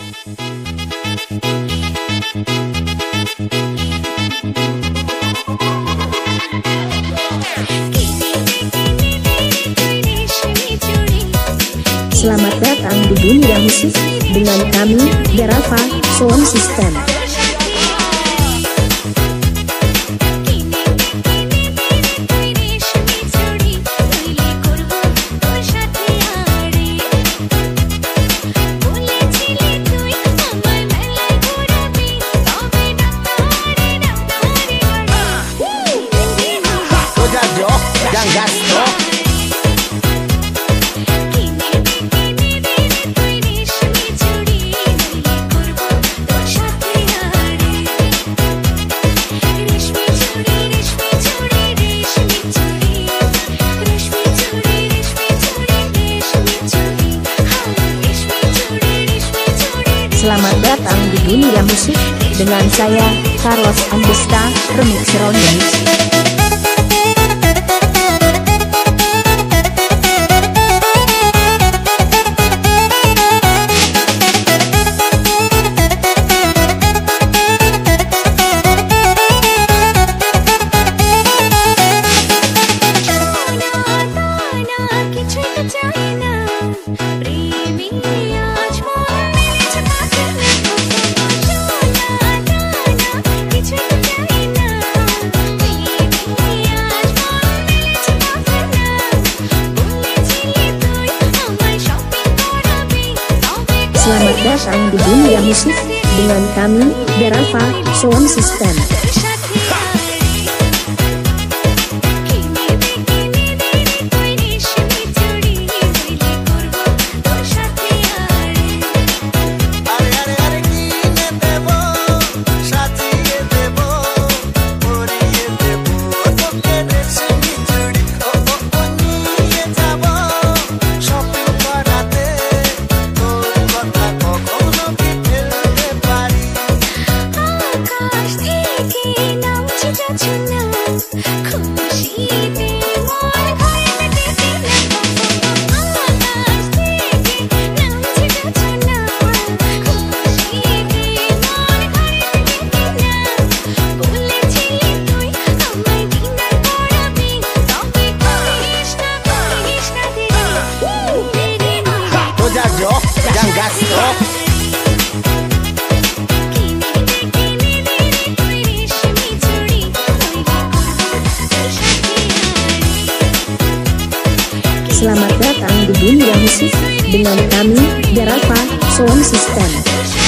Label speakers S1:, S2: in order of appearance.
S1: Selamat datang di dunia musik dengan kami, Derava Sound System. Selamat datang di dunia musik dengan saya, Carlos Ambesta, Remix Rounders. Selamat datang di dunia musik dengan kami, Derava Sound System. Selamat datang di dunia musik dengan kami, Derava Sound System.